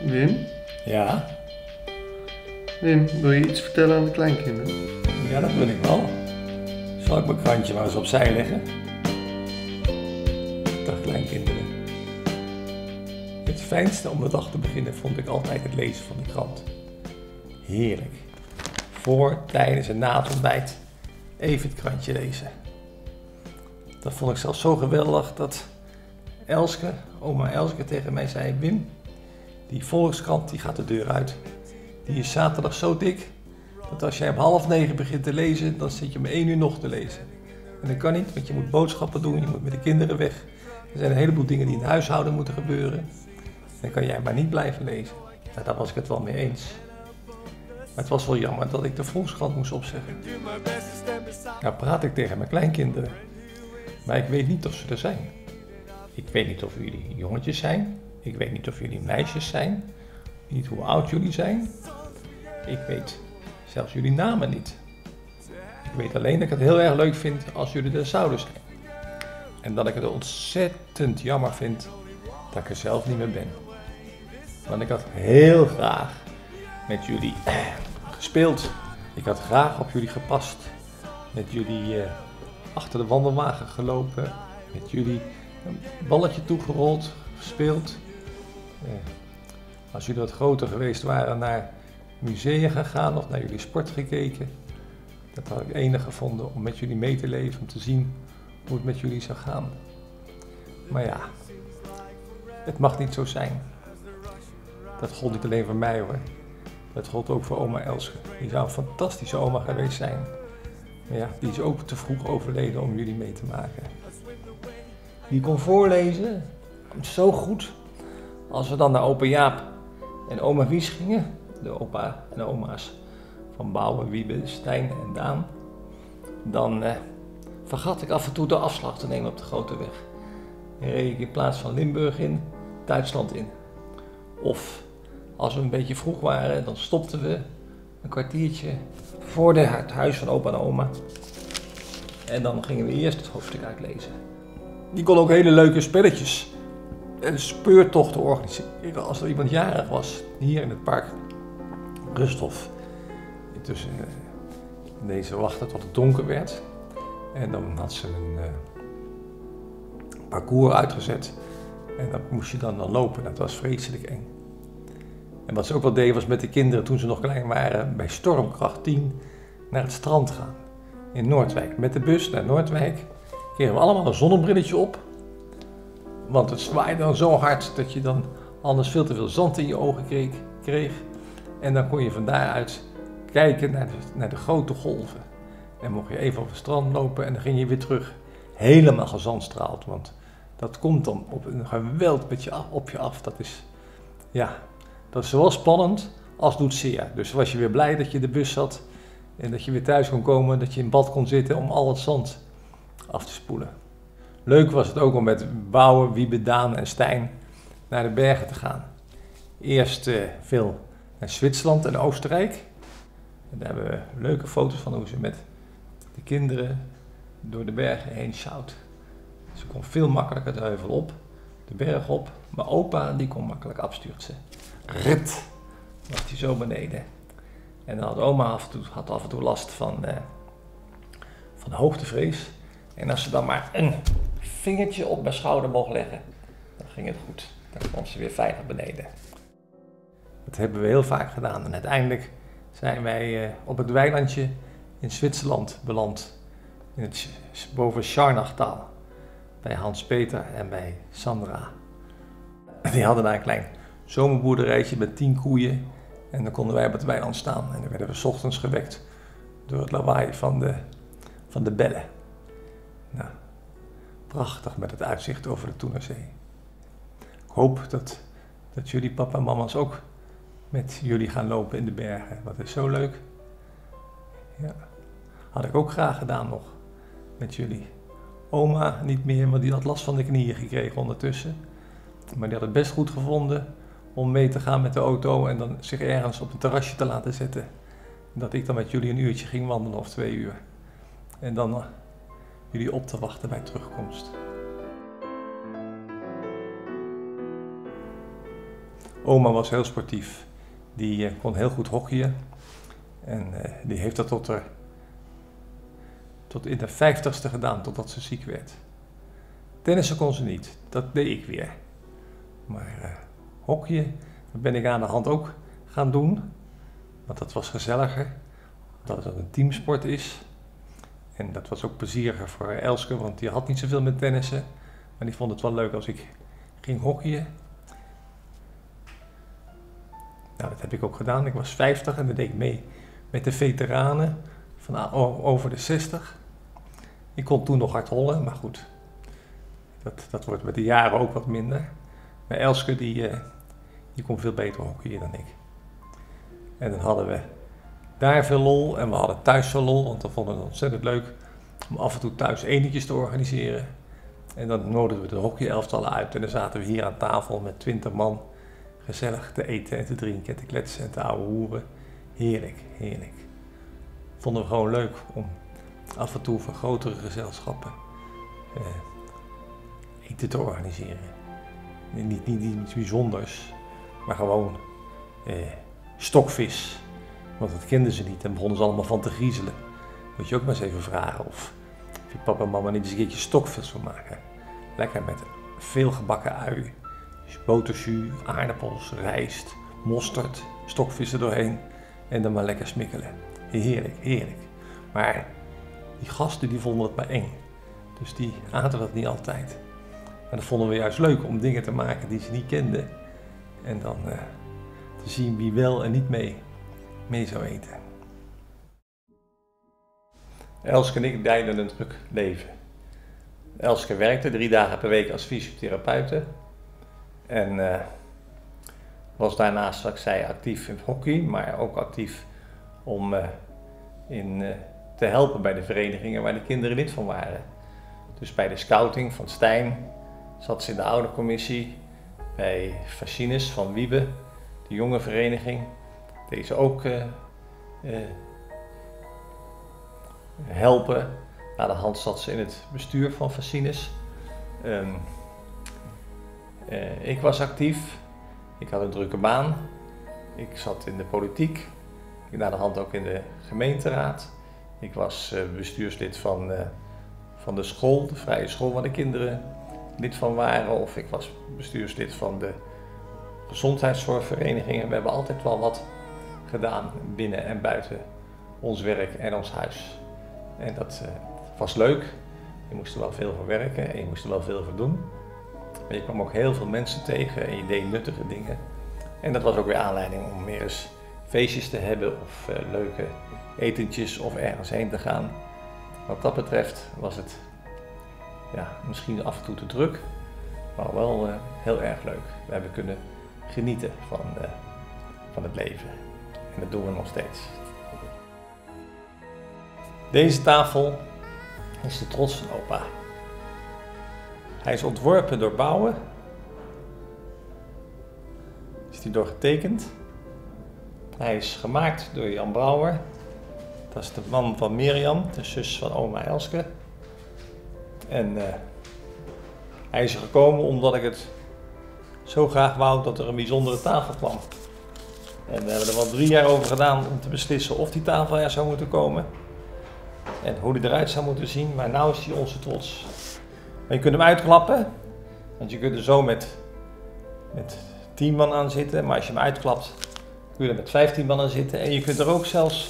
Wim? Ja, Wim, wil je iets vertellen aan de kleinkinderen? ja, dat wil ik wel. Zal ik mijn krantje maar eens opzij leggen? Dag kleinkinderen. Het fijnste om de dag te beginnen vond ik altijd het lezen van de krant. Heerlijk. Voor, tijdens en na het ontbijt even het krantje lezen. Dat vond ik zelfs zo geweldig dat Elske, oma Elske tegen mij zei... Wim, die Volkskrant die gaat de deur uit. Die is zaterdag zo dik dat als jij om half negen begint te lezen, dan zit je om één uur nog te lezen. En dat kan niet, want je moet boodschappen doen, je moet met de kinderen weg. Er zijn een heleboel dingen die in het huishouden moeten gebeuren. Dan kan jij maar niet blijven lezen. Nou, daar was ik het wel mee eens. Maar het was wel jammer dat ik de Volkskrant moest opzeggen. Nou praat ik tegen mijn kleinkinderen. Maar ik weet niet of ze er zijn. Ik weet niet of jullie jongetjes zijn. Ik weet niet of jullie meisjes zijn. Niet hoe oud jullie zijn. Ik weet zelfs jullie namen niet. Ik weet alleen dat ik het heel erg leuk vind als jullie er zouden zijn. En dat ik het ontzettend jammer vind dat ik er zelf niet meer ben. Want ik had heel graag met jullie eh, gespeeld. Ik had graag op jullie gepast. Met jullie eh, achter de wandelwagen gelopen. Met jullie een balletje toegerold, gespeeld. Als jullie wat groter geweest waren, naar musea gegaan of naar jullie sport gekeken. Dat had ik enig gevonden om met jullie mee te leven, om te zien hoe het met jullie zou gaan. Maar ja, het mag niet zo zijn. Dat gold niet alleen voor mij hoor. Dat gold ook voor oma Elske. Die zou een fantastische oma geweest zijn. Maar ja, die is ook te vroeg overleden om jullie mee te maken. Die kon voorlezen, zo goed. Als we dan naar opa Jaap en oma Wies gingen, de opa en oma's van Bouwen, Wiebe, Stijn en Daan, dan eh, vergat ik af en toe de afslag te nemen op de grote weg. En reed ik in plaats van Limburg in, Duitsland in. Of als we een beetje vroeg waren, dan stopten we een kwartiertje voor de, het huis van opa en oma. En dan gingen we eerst het hoofdstuk uitlezen. Die kon ook hele leuke spelletjes en speurtochten organiseren. Als er iemand jarig was, hier in het park Rusthof. Intussen deze wachten tot het donker werd. En dan had ze een eh, parcours uitgezet. En dat moest je dan, dan lopen. Dat was vreselijk eng. En wat ze ook wel deed was met de kinderen toen ze nog klein waren, bij stormkracht 10 naar het strand gaan. In Noordwijk. Met de bus naar Noordwijk. Kregen we allemaal een zonnebrilletje op. Want het zwaaide dan zo hard dat je dan anders veel te veel zand in je ogen kreeg. kreeg. En dan kon je van daaruit kijken naar de, naar de grote golven. En mocht je even op het strand lopen en dan ging je weer terug. Helemaal gezandstraald, want dat komt dan op een geweld met op je af. Dat is, ja, dat is zowel spannend als doet zeer. Dus was je weer blij dat je de bus zat en dat je weer thuis kon komen, dat je in bad kon zitten om al het zand af te spoelen. Leuk was het ook om met Bouwen, Wiebe, Daan en Stijn naar de bergen te gaan. Eerst uh, veel naar Zwitserland en Oostenrijk. En daar hebben we leuke foto's van hoe ze met de kinderen door de bergen heen sjouwt. Ze kon veel makkelijker de heuvel op, de berg op. Maar opa die kon makkelijk afstuurten. Rit was hij zo beneden. En dan had oma af en toe, had af en toe last van, uh, van hoogtevrees. En als ze dan maar een vingertje op mijn schouder mocht leggen, dan ging het goed. Dan kwam ze weer veilig beneden. Dat hebben we heel vaak gedaan. En uiteindelijk zijn wij uh, op het weilandje in Zwitserland beland. In het, boven Scharnachtal. Bij Hans-Peter en bij Sandra. Die hadden daar een klein zomerboerderijtje met tien koeien. En dan konden wij op het weiland staan. En dan werden we ochtends gewekt door het lawaai van de, van de bellen. Nou, prachtig met het uitzicht over de Toenerzee. Ik hoop dat, dat jullie papa en mama's ook met jullie gaan lopen in de bergen. Wat is zo leuk. Ja, had ik ook graag gedaan nog met jullie. Oma niet meer, want die had last van de knieën gekregen ondertussen. Maar die had het best goed gevonden om mee te gaan met de auto en dan zich ergens op een terrasje te laten zetten. Dat ik dan met jullie een uurtje ging wandelen of twee uur. En dan jullie op te wachten bij terugkomst. Oma was heel sportief. Die eh, kon heel goed hockeyen. En eh, die heeft dat tot, er, tot in de vijftigste gedaan, totdat ze ziek werd. Tennissen kon ze niet. Dat deed ik weer. Maar uh, hockeyen, ben ik aan de hand ook gaan doen. Want dat was gezelliger. Dat het een teamsport is. En dat was ook plezieriger voor Elske, want die had niet zoveel met tennissen. Maar die vond het wel leuk als ik ging hockeyen. Nou, dat heb ik ook gedaan. Ik was 50 en dat deed ik mee met de veteranen van over de 60. Ik kon toen nog hard hollen, maar goed, dat, dat wordt met de jaren ook wat minder. Maar Elske, die, uh, die kon veel beter hockeyen dan ik. En dan hadden we daar veel lol en we hadden thuis veel lol, want we vonden het ontzettend leuk om af en toe thuis enetjes te organiseren. En dan nodigden we de hockeyelftallen uit en dan zaten we hier aan tafel met twintig man gezellig te eten en te drinken en te kletsen en te ouwe hoeren. Heerlijk, heerlijk. Vonden we gewoon leuk om af en toe voor grotere gezelschappen eh, eten te organiseren. Niet, niet, niet iets bijzonders, maar gewoon eh, stokvis. Want dat kenden ze niet en begonnen ze allemaal van te griezelen. Moet je ook maar eens even vragen of, je papa en mama niet eens een keertje stokvis wil maken. Lekker met veel gebakken ui, boterjus, aardappels, rijst, mosterd, stokvissen doorheen en dan maar lekker smikkelen. Heerlijk, heerlijk. Maar die gasten die vonden het maar eng. Dus die aten dat niet altijd. Maar dat vonden we juist leuk om dingen te maken die ze niet kenden. En dan uh, te zien wie wel en niet mee, mee zou eten. Elske en ik leidden een druk leven. Elske werkte drie dagen per week als fysiotherapeute. En uh, was daarnaast, zoals zei, actief in hockey, maar ook actief om uh, in, uh, te helpen bij de verenigingen waar de kinderen lid van waren. Dus bij de scouting van Stijn zat ze in de oude commissie, bij Fascines van Wiebe, de jonge vereniging, deze ook helpen. Na de hand zat ze in het bestuur van Fascines. Um, uh, ik was actief, ik had een drukke baan, ik zat in de politiek, ik de hand ook in de gemeenteraad. Ik was bestuurslid van, van de school, de vrije school waar de kinderen lid van waren. Of ik was bestuurslid van de gezondheidszorgverenigingen. We hebben altijd wel wat gedaan binnen en buiten ons werk en ons huis. En dat was leuk. Je moest er wel veel voor werken en je moest er wel veel voor doen. Maar je kwam ook heel veel mensen tegen en je deed nuttige dingen. En dat was ook weer aanleiding om meer eens feestjes te hebben of uh, leuke etentjes of ergens heen te gaan. Wat dat betreft was het ja, misschien af en toe te druk, maar wel uh, heel erg leuk. We hebben kunnen genieten van, van het leven. Dat doen we nog steeds. Deze tafel is de trots van opa. Hij is ontworpen door Bouwen. Is hij door getekend. Hij is gemaakt door Jan Brouwer. Dat is de man van Mirjam, de zus van oma Elske. En uh, hij is gekomen omdat ik het zo graag wou dat er een bijzondere tafel kwam. En we hebben er wel drie jaar over gedaan om te beslissen of die tafel er zou moeten komen. En hoe die eruit zou moeten zien. Maar nu is hij onze trots. Maar je kunt hem uitklappen, want je kunt er zo met, met 10 man aan zitten. Maar als je hem uitklapt, kun je er met 15 man aan zitten. En je kunt er ook zelfs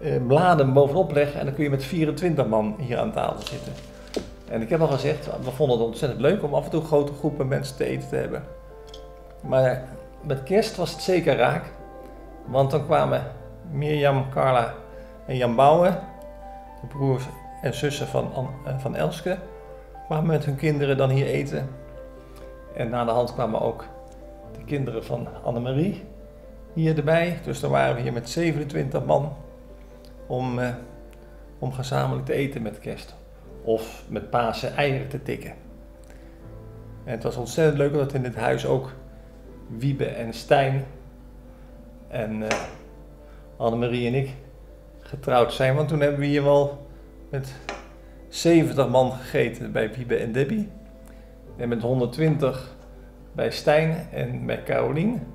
uh, bladen bovenop leggen en dan kun je met 24 man hier aan tafel zitten. En ik heb al gezegd, we vonden het ontzettend leuk om af en toe grote groepen mensen te eten te hebben. Maar met kerst was het zeker raak, want dan kwamen Mirjam, Carla en Jan Bouwen, de broers en zussen van, eh, van Elske kwamen met hun kinderen dan hier eten. En na de hand kwamen ook de kinderen van Annemarie hier erbij. Dus dan waren we hier met 27 man om, uh, om gezamenlijk te eten met kerst. Of met Pasen eieren te tikken. En het was ontzettend leuk dat in dit huis ook Wiebe en Stijn en uh, Annemarie en ik getrouwd zijn. Want toen hebben we hier wel met 70 man gegeten bij Wiebe en Debbie. En met 120 bij Stijn en bij Carolien.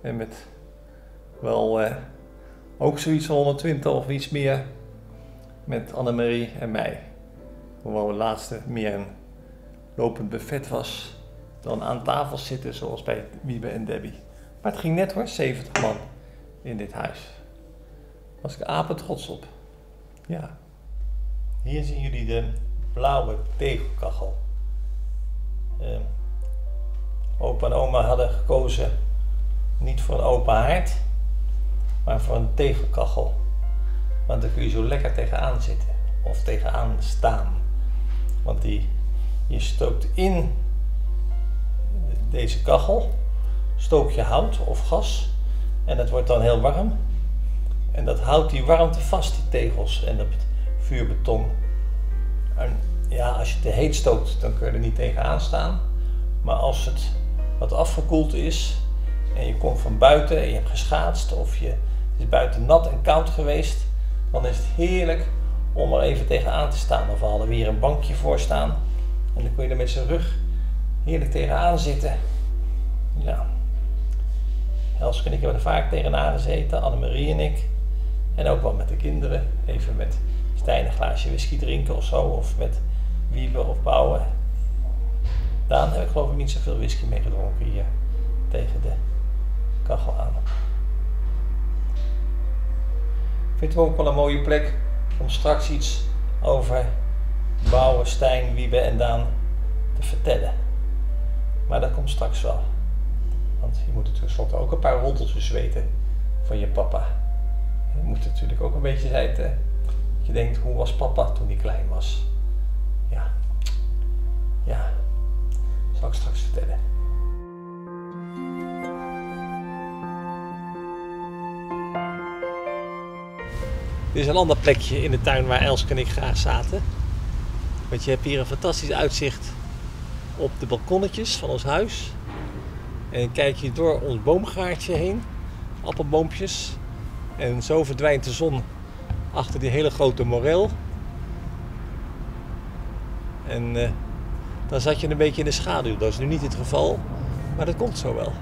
En met wel eh, ook zoiets van 120 of iets meer met Annemarie en mij. Hoewel het laatste meer een lopend buffet was dan aan tafel zitten zoals bij Wiebe en Debbie. Maar het ging net hoor, 70 man in dit huis. Was ik apen trots op. Ja. Hier zien jullie de blauwe tegelkachel. Uh, opa en oma hadden gekozen niet voor een open haard, maar voor een tegelkachel. Want daar kun je zo lekker tegenaan zitten of tegenaan staan. Want die, je stookt in deze kachel, stook je hout of gas en het wordt dan heel warm. En dat houdt die warmte vast, die tegels en dat vuurbeton. En ja, als je te heet stookt, dan kun je er niet tegenaan staan. Maar als het wat afgekoeld is en je komt van buiten en je hebt geschaatst of je is buiten nat en koud geweest, dan is het heerlijk om er even tegenaan te staan. Of we hadden we hier een bankje voor staan en dan kun je er met zijn rug heerlijk tegenaan zitten. Ja. Elske en ik hebben er vaak tegenaan gezeten, Annemarie en ik. En ook wel met de kinderen. Even met Stijn een glaasje whisky drinken of zo. Of met wieben of bouwen. Daan heb ik geloof ik niet zoveel whisky mee gedronken hier tegen de kachel aan. Ik vind ook wel een mooie plek om straks iets over Bouwen, Stijn, Wiebe en Daan te vertellen. Maar dat komt straks wel. Want je moet tenslotte ook een paar rondeltjes weten van je papa. Je moet natuurlijk ook een beetje zijn dat je denkt, hoe was papa toen hij klein was? Ja, ja, zal ik straks vertellen. Dit is een ander plekje in de tuin waar Elske en ik graag zaten. Want je hebt hier een fantastisch uitzicht op de balkonnetjes van ons huis. En kijk je door ons boomgaartje heen, appelboompjes. En zo verdwijnt de zon achter die hele grote moreel. En uh, dan zat je een beetje in de schaduw. Dat is nu niet het geval, maar dat komt zo wel.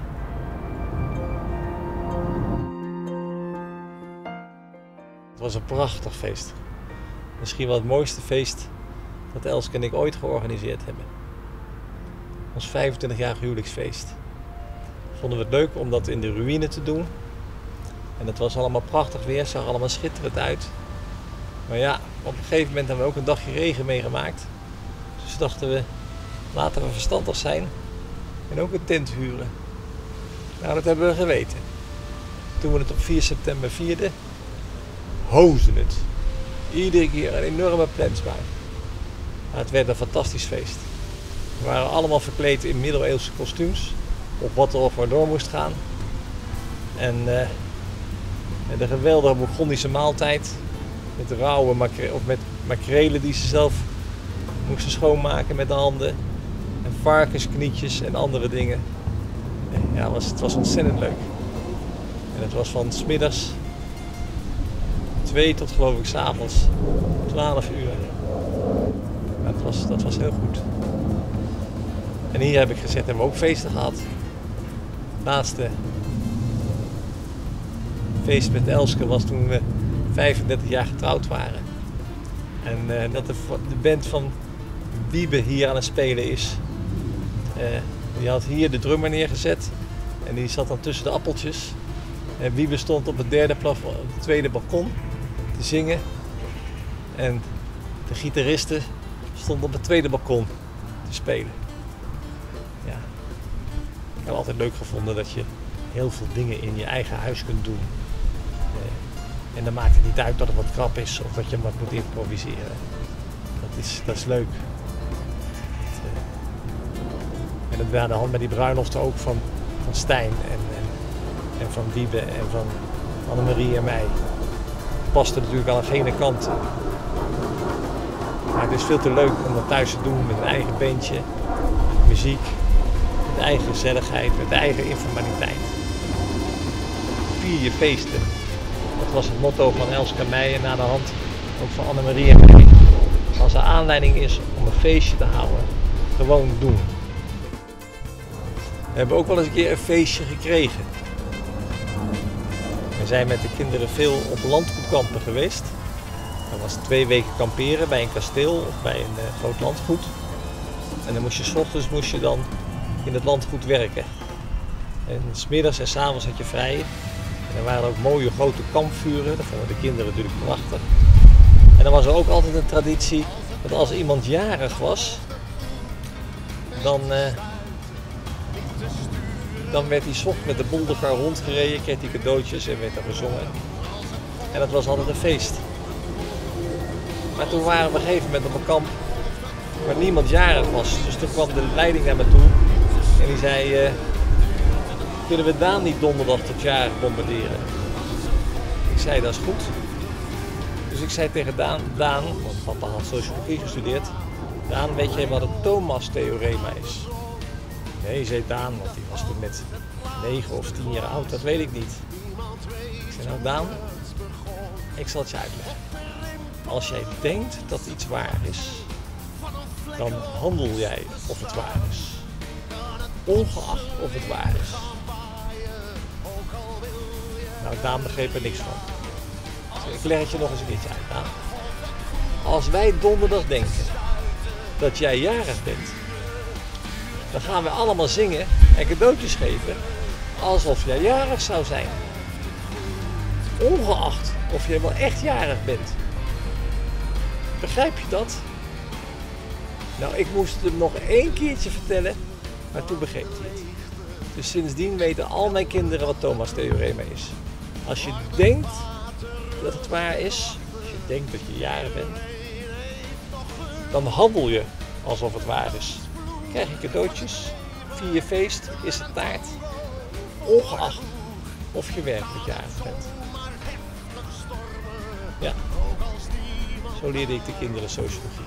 Het was een prachtig feest. Misschien wel het mooiste feest dat Elske en ik ooit georganiseerd hebben. Ons 25-jarig huwelijksfeest. Vonden we het leuk om dat in de ruïne te doen. En het was allemaal prachtig weer, zag allemaal schitterend uit. Maar ja, op een gegeven moment hebben we ook een dagje regen meegemaakt. Dus dachten we, laten we verstandig zijn en ook een tent huren. Nou, dat hebben we geweten. Toen we het op 4 september vierden, hoosde het. Iedere keer een enorme plensbui. Maar het werd een fantastisch feest. We waren allemaal verkleed in middeleeuwse kostuums. Op wat er of maar door moest gaan. En de geweldige Bourgondische maaltijd. Met rauwe makrelen, of met makrelen die ze zelf moesten schoonmaken met de handen. En varkensknietjes en andere dingen. Ja, het was, het was ontzettend leuk. En het was van smiddags 2 tot geloof ik s'avonds 12 uur. Dat was, dat was heel goed. En hier heb ik gezegd, hebben we ook feesten gehad. laatste feest met Elske was toen we 35 jaar getrouwd waren. En uh, dat de, de, band van Wiebe hier aan het spelen is. Uh, die had hier de drummer neergezet. En die zat dan tussen de appeltjes. En Wiebe stond op het derde plafond, het tweede balkon te zingen. En de gitaristen stonden op het tweede balkon te spelen. Heb altijd leuk gevonden dat je heel veel dingen in je eigen huis kunt doen. Eh, en dan maakt het niet uit dat het wat krap is of dat je wat moet improviseren. Dat is, dat is leuk. Eh, en dat waren de hand met die bruiloften ook van, van Stijn en, en, en van Wiebe en van Annemarie en mij. Paste natuurlijk aan de gene kant. Maar het is veel te leuk om dat thuis te doen met een eigen bandje, muziek, eigen gezelligheid, met eigen informaliteit. Vier je feesten. Dat was het motto van Elske Meijer na de hand ook van Annemarie mij. Als er aanleiding is om een feestje te houden, gewoon doen. We hebben ook wel eens een keer een feestje gekregen. We zijn met de kinderen veel op landgoedkampen geweest. Dat was twee weken kamperen bij een kasteel of bij een uh, groot landgoed. En dan moest je s ochtends moest je dan in het landgoed werken. En smiddags en s'avonds had je vrij. En er waren ook mooie grote kampvuren. Dat vonden de kinderen natuurlijk prachtig. En dan was er ook altijd een traditie dat als iemand jarig was, dan, uh, dan werd hij zocht met de bolderkar rondgereden, kreeg hij cadeautjes en werd er gezongen. En dat was altijd een feest. Maar toen waren we op een gegeven moment op een kamp waar niemand jarig was. Dus toen kwam de leiding naar me toe en die zei: uh, Kunnen we Daan niet donderdag tot jarig bombarderen? Ik zei: Dat is goed. Dus ik zei tegen Daan, Daan want papa had sociologie gestudeerd. Daan, weet jij wat het Thomas-theorema is? Nee, zei Daan, want die was toen met 9 of 10 jaar oud, dat weet ik niet. Ik zei, nou Daan, ik zal het je uitleggen. Als jij denkt dat iets waar is, dan handel jij of het waar is. Ongeacht of het waar is. Nou, Daan begreep er niks van. Ik leg het je nog eens een keertje uit. Daan. Als wij donderdag denken dat jij jarig bent, dan gaan we allemaal zingen en cadeautjes geven alsof jij jarig zou zijn. Ongeacht of jij wel echt jarig bent. Begrijp je dat? Nou, ik moest het hem nog één keertje vertellen, maar toen begreep hij het. Dus sindsdien weten al mijn kinderen wat Thomas Theorema is. Als je denkt dat het waar is, als je denkt dat je jarig bent, dan handel je alsof het waar is. Krijg je cadeautjes, vier je feest, is het taart, ongeacht of je werkelijk jarig bent. Ja, zo leerde ik de kinderen sociologie.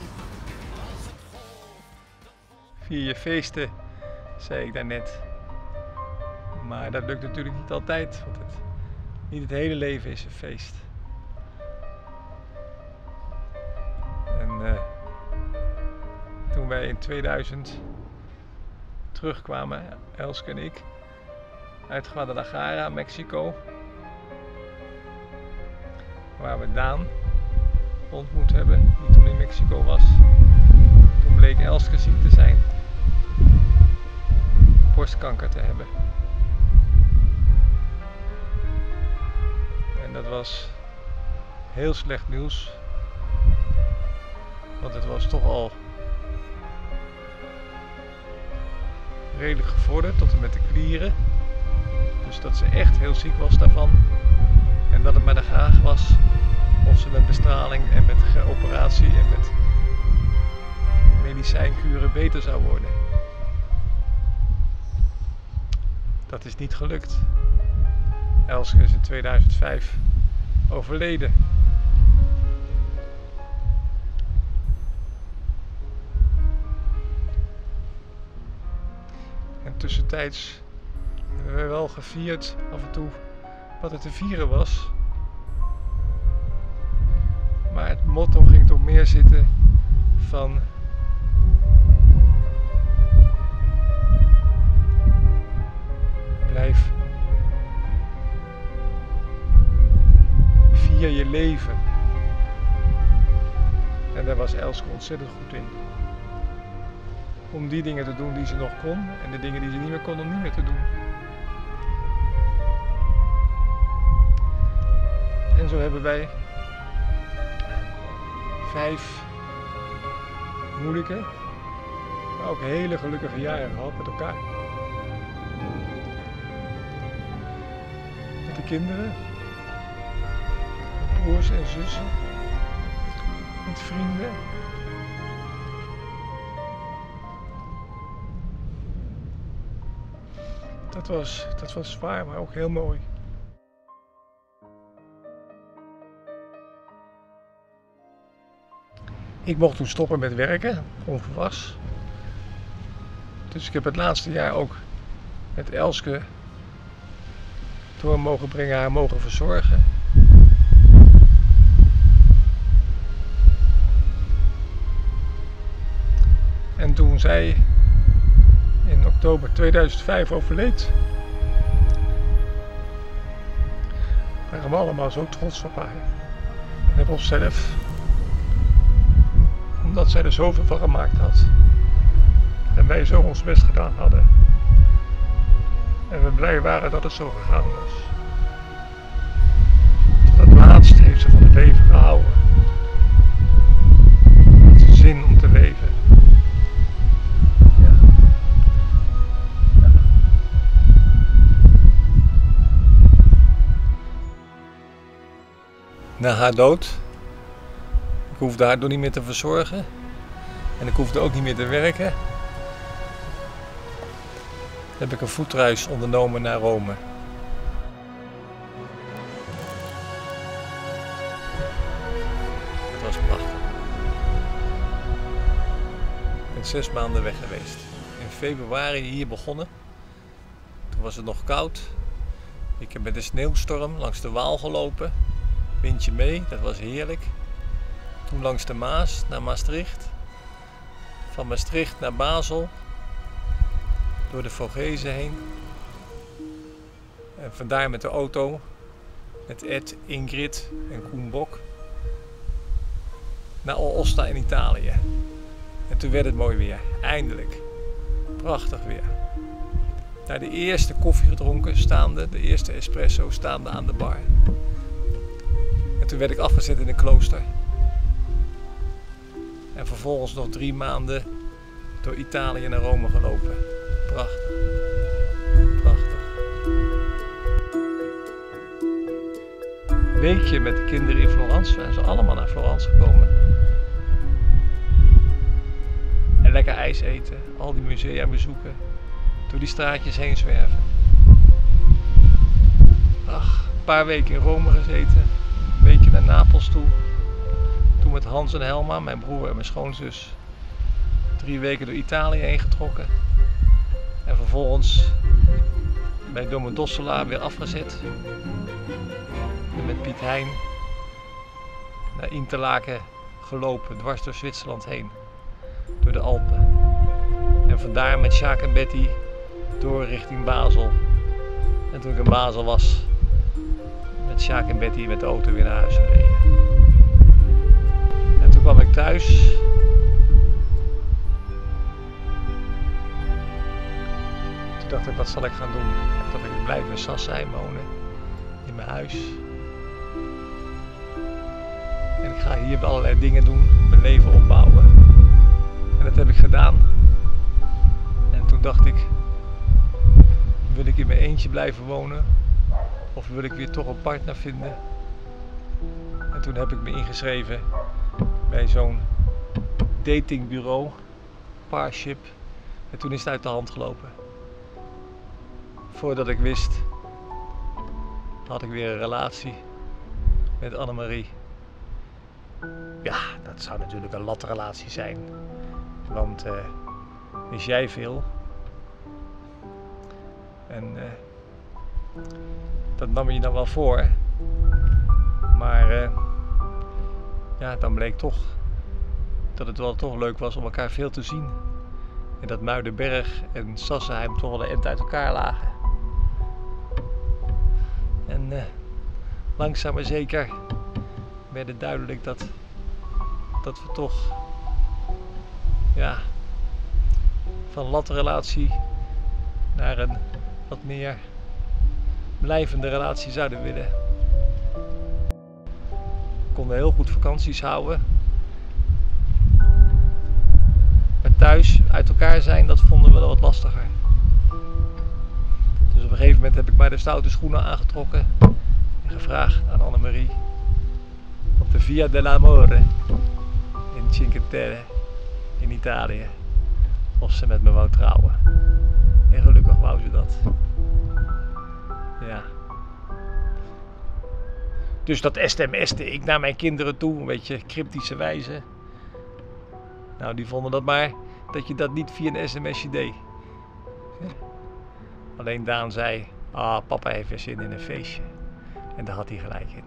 Vier je feesten, zei ik daarnet. Maar dat lukt natuurlijk niet altijd, want het, niet het hele leven is een feest. En uh, toen wij in 2000 terugkwamen, Elske en ik, uit Guadalajara, Mexico, waar we Daan ontmoet hebben, die toen in Mexico was. Toen bleek Elske ziek te zijn, borstkanker te hebben. En dat was heel slecht nieuws, want het was toch al redelijk gevorderd tot en met de klieren. Dus dat ze echt heel ziek was daarvan. En dat het maar de vraag was of ze met bestraling en met operatie en met medicijnkuren beter zou worden. Dat is niet gelukt. Elske is in 2005 overleden. En tussentijds hebben we wel gevierd af en toe wat het te vieren was. Maar het motto ging toch meer zitten van En daar was Elske ontzettend goed in. Om die dingen te doen die ze nog kon en de dingen die ze niet meer kon om niet meer te doen. En zo hebben wij vijf moeilijke, maar ook hele gelukkige jaren gehad met elkaar. Met de kinderen, broers en zussen, met vrienden. Dat was, dat was zwaar, maar ook heel mooi. Ik mocht toen stoppen met werken, onverwas. Dus ik heb het laatste jaar ook met Elske door mogen brengen, haar mogen verzorgen. Toen zij in oktober oktober 2005 overleed, waren we allemaal zo trots op haar. En op onszelf. Omdat zij er zoveel van gemaakt had. En wij zo ons best gedaan hadden. En we blij waren dat het zo gegaan was. Tot het laatst heeft ze van het leven gehouden. Zin om te leven. Na haar dood, ik hoefde haar door niet meer te verzorgen en ik hoefde ook niet meer te werken, heb ik een voetreis ondernomen naar Rome. Het was prachtig. Ik ben zes maanden weg geweest. In februari hier begonnen. Toen was het nog koud. Ik heb met de sneeuwstorm langs de Waal gelopen. Windje mee, dat was heerlijk. Toen langs de Maas naar Maastricht. Van Maastricht naar Basel door de Vogezen heen. En vandaar met de auto, met Ed, Ingrid en Koen Bok, naar Aosta in Italië. En toen werd het mooi weer, eindelijk. Prachtig weer. Daar de eerste koffie gedronken, staande, de eerste espresso staande aan de bar. En toen werd ik afgezet in een klooster. En vervolgens nog drie maanden door Italië naar Rome gelopen. Prachtig. Prachtig. Weekje met de kinderen in Florence. Zijn ze allemaal naar Florence gekomen. En lekker ijs eten. Al die musea bezoeken. Door die straatjes heen zwerven. Ach, een paar weken in Rome gezeten. Napels toe. Toen met Hans en Helma, mijn broer en mijn schoonzus. Drie weken door Italië heen getrokken. En vervolgens bij Domodossola weer afgezet. En met Piet Hein naar Interlaken gelopen, dwars door Zwitserland heen. Door de Alpen. En vandaar met Sjaak en Betty door richting Basel. En toen ik in Basel was, met Sjaak en Betty met de auto weer naar huis gereden. En toen kwam ik thuis Toen dacht ik, wat zal ik gaan doen? Dacht, ik blijf in Sassheim wonen, in mijn huis. En ik ga hier allerlei dingen doen, mijn leven opbouwen. En dat heb ik gedaan. En toen dacht ik, wil ik in mijn eentje blijven wonen? Of wil ik weer toch een partner vinden? En toen heb ik me ingeschreven bij zo'n datingbureau, Parship. En toen is het uit de hand gelopen voordat ik wist, had ik weer een relatie met Annemarie. Ja, dat zou natuurlijk een latte relatie zijn. Want uh, wist jij veel? En uh, dat nam je dan wel voor. Maar uh, ja, dan bleek toch dat het wel toch leuk was om elkaar veel te zien. En dat Muidenberg en Sassenheim toch wel de end uit elkaar lagen. En uh, langzaam maar zeker werd het duidelijk dat, dat we toch ja, van latrelatie naar een wat meer blijvende relatie zouden willen. We konden heel goed vakanties houden. Maar thuis uit elkaar zijn, dat vonden we wel wat lastiger op een gegeven moment heb ik mij de stoute schoenen aangetrokken en gevraagd aan Annemarie op de Via dell'Amore in Cinque Terre in Italië of ze met me wou trouwen. En gelukkig wou ze dat. Dus dat sms'te ik naar mijn kinderen toe, een beetje cryptische wijze. Nou, die vonden dat maar dat je dat niet via een sms'je deed. Alleen Daan zei, ah, papa heeft weer zin in een feestje. En daar had hij gelijk in.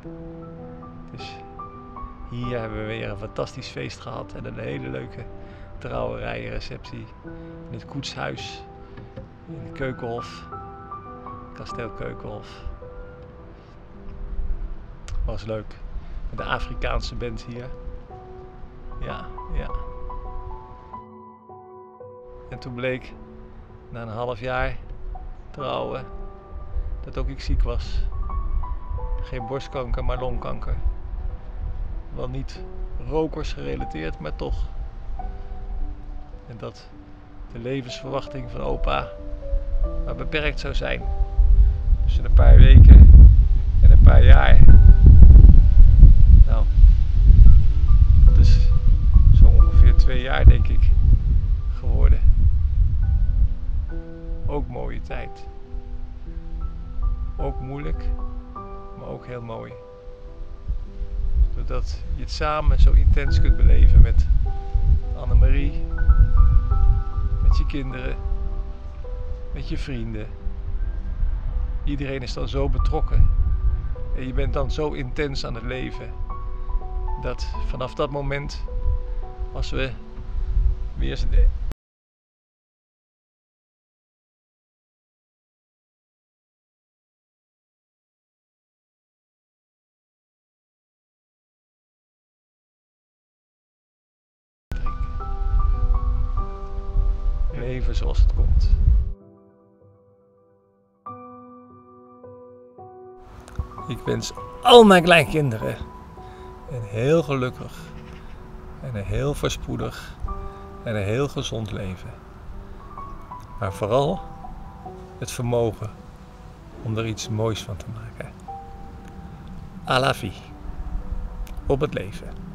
Dus hier hebben we weer een fantastisch feest gehad en een hele leuke trouwerijenreceptie in het koetshuis In de Keukenhof. Kasteel Keukenhof. Was leuk. Met de Afrikaanse band hier. Ja, ja. En toen bleek na een half jaar trouwen dat ook ik ziek was. Geen borstkanker, maar longkanker. Wel niet rokers gerelateerd, maar toch. En dat de levensverwachting van opa maar beperkt zou zijn. Tussen een paar weken en een paar jaar. Tijd. Ook moeilijk, maar ook heel mooi. Doordat je het samen zo intens kunt beleven met Annemarie, met je kinderen, met je vrienden. Iedereen is dan zo betrokken. En je bent dan zo intens aan het leven. Dat vanaf dat moment, als we weer leven zoals het komt. Ik wens al mijn kleinkinderen een heel gelukkig en een heel voorspoedig en een heel gezond leven. Maar vooral het vermogen om er iets moois van te maken. À la vie. Op het leven.